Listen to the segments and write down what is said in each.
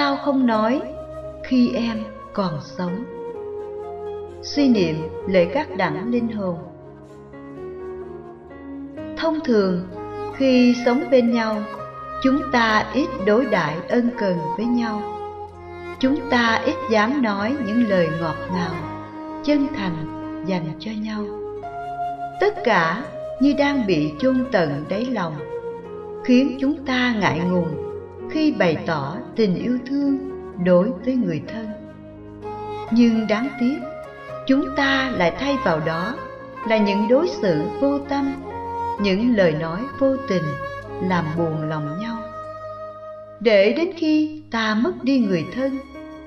sao không nói khi em còn sống? Suy niệm lễ các đẳng linh hồn. Thông thường, khi sống bên nhau, chúng ta ít đối đãi ân cần với nhau. Chúng ta ít dám nói những lời ngọt ngào, chân thành dành cho nhau. Tất cả như đang bị chôn tận đáy lòng, khiến chúng ta ngại ngùng khi bày tỏ tình yêu thương đối với người thân. Nhưng đáng tiếc, chúng ta lại thay vào đó là những đối xử vô tâm, những lời nói vô tình làm buồn lòng nhau. Để đến khi ta mất đi người thân,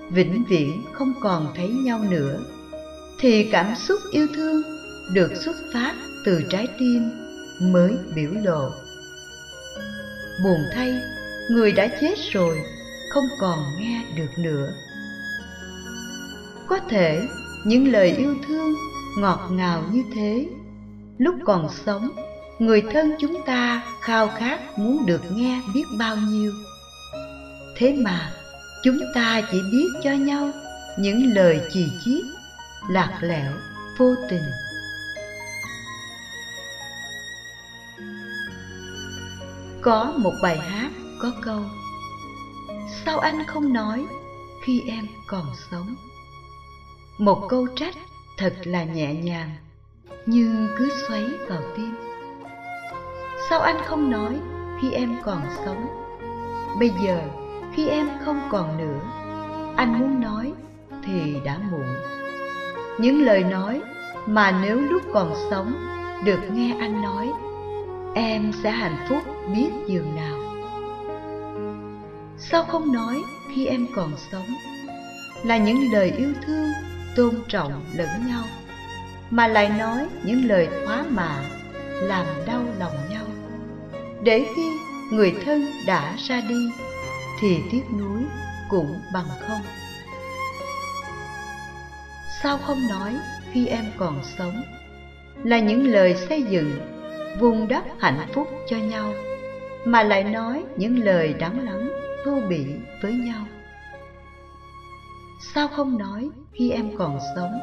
vĩnh viễn không còn thấy nhau nữa, thì cảm xúc yêu thương được xuất phát từ trái tim mới biểu lộ. Buồn thay, người đã chết rồi không còn nghe được nữa. Có thể những lời yêu thương ngọt ngào như thế, lúc còn sống, người thân chúng ta khao khát muốn được nghe biết bao nhiêu. Thế mà chúng ta chỉ biết cho nhau những lời chì chiết lạc lẽo vô tình. Có một bài hát có câu sao anh không nói khi em còn sống? Một câu trách thật là nhẹ nhàng nhưng cứ xoáy vào tim. Sao anh không nói khi em còn sống? Bây giờ, khi em không còn nữa, anh muốn nói thì đã muộn. Những lời nói mà nếu lúc còn sống được nghe anh nói, em sẽ hạnh phúc biết dường nào sao không nói khi em còn sống? Là những lời yêu thương tôn trọng lẫn nhau, mà lại nói những lời thoá mạ làm đau lòng nhau. Để khi người thân đã ra đi, thì tiếc nuối cũng bằng không. Sao không nói khi em còn sống? Là những lời xây dựng, vun đắp hạnh phúc cho nhau, mà lại nói những lời đắng lắng thô bỉ với nhau. Sao không nói khi em còn sống?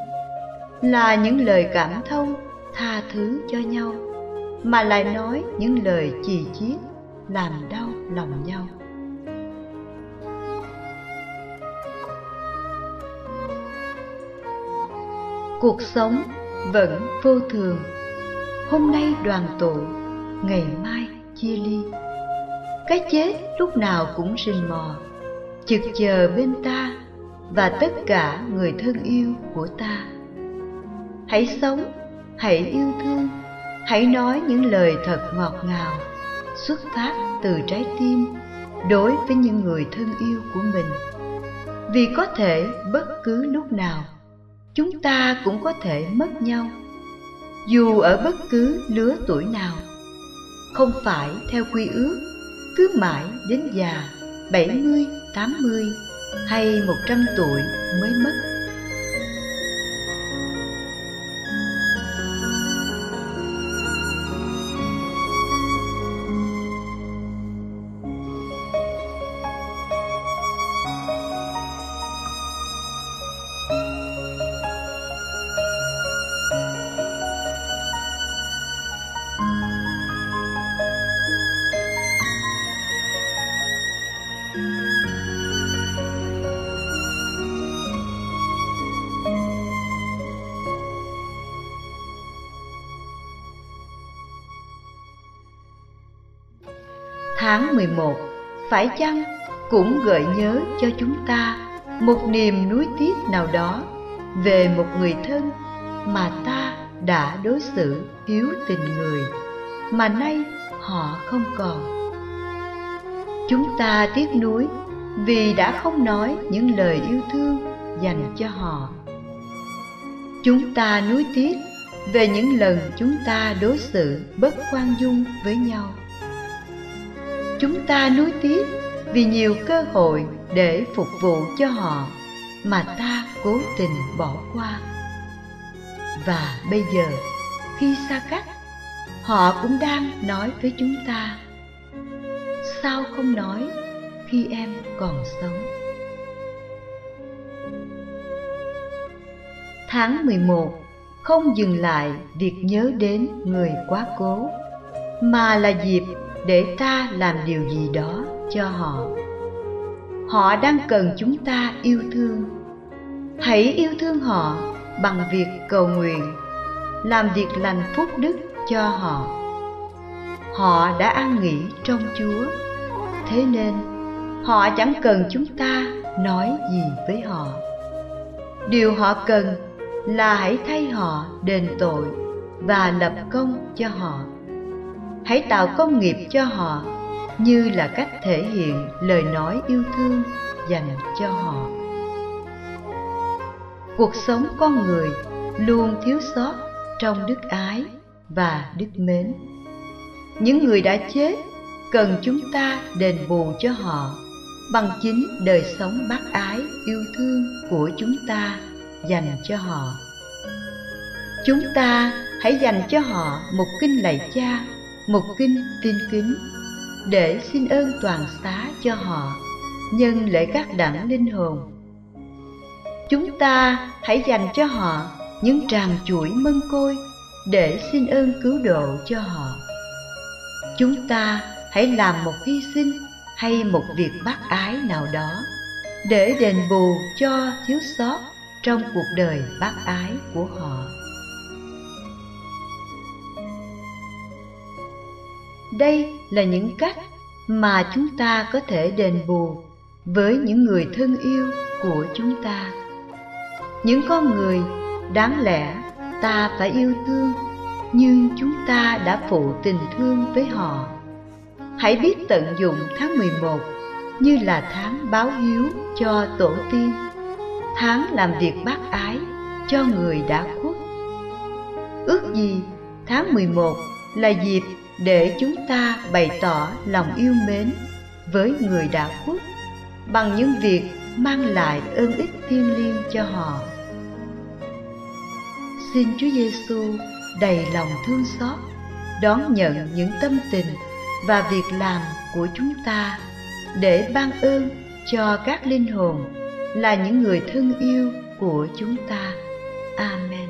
Là những lời cảm thông, tha thứ cho nhau, mà lại nói những lời chì chiết làm đau lòng nhau. Cuộc sống vẫn vô thường. Hôm nay đoàn tụ, ngày mai chia ly cái chết lúc nào cũng rình mò chực chờ bên ta và tất cả người thân yêu của ta. Hãy sống, hãy yêu thương, hãy nói những lời thật ngọt ngào, xuất phát từ trái tim, đối với những người thân yêu của mình. Vì có thể bất cứ lúc nào, chúng ta cũng có thể mất nhau. Dù ở bất cứ lứa tuổi nào, không phải theo quy ước cứ mãi đến già bảy mươi tám mươi hay một trăm tuổi mới mất. Tháng 11 phải chăng cũng gợi nhớ cho chúng ta một niềm nuối tiếc nào đó về một người thân mà ta đã đối xử thiếu tình người mà nay họ không còn? Chúng ta tiếc nuối vì đã không nói những lời yêu thương dành cho họ. Chúng ta nuối tiếc về những lần chúng ta đối xử bất khoan dung với nhau chúng ta nuối tiếc vì nhiều cơ hội để phục vụ cho họ mà ta cố tình bỏ qua. Và bây giờ, khi xa cách, họ cũng đang nói với chúng ta, sao không nói khi em còn sống? Tháng 11 không dừng lại việc nhớ đến người quá cố, mà là dịp để ta làm điều gì đó cho họ. Họ đang cần chúng ta yêu thương. Hãy yêu thương họ bằng việc cầu nguyện, làm việc lành phúc đức cho họ. Họ đã an nghỉ trong Chúa, thế nên họ chẳng cần chúng ta nói gì với họ. Điều họ cần là hãy thay họ đền tội và lập công cho họ. Hãy tạo công nghiệp cho họ, như là cách thể hiện lời nói yêu thương dành cho họ. Cuộc sống con người luôn thiếu sót trong đức ái và đức mến. Những người đã chết, cần chúng ta đền bù cho họ bằng chính đời sống bác ái yêu thương của chúng ta dành cho họ chúng ta hãy dành cho họ một kinh lạy cha một kinh tin kính, để xin ơn toàn xá cho họ, nhân lễ các đẳng linh hồn. Chúng ta hãy dành cho họ những tràng chuỗi mân côi để xin ơn cứu độ cho họ. Chúng ta hãy làm một hy sinh hay một việc bác ái nào đó để đền bù cho thiếu sót trong cuộc đời bác ái của họ. Đây là những cách mà chúng ta có thể đền bù với những người thân yêu của chúng ta những con người, đáng lẽ ta phải yêu thương, nhưng chúng ta đã phụ tình thương với họ hãy biết tận dụng tháng 11 như là tháng báo hiếu cho tổ tiên, tháng làm việc bác ái cho người đã khuất. Ước gì tháng 11 là dịp để chúng ta bày tỏ lòng yêu mến với người đã khuất bằng những việc mang lại ơn ích thiêng liêng cho họ. Xin Chúa Giêsu đầy lòng thương xót, đón nhận những tâm tình và việc làm của chúng ta để ban ơn cho các linh hồn là những người thân yêu của chúng ta. Amen.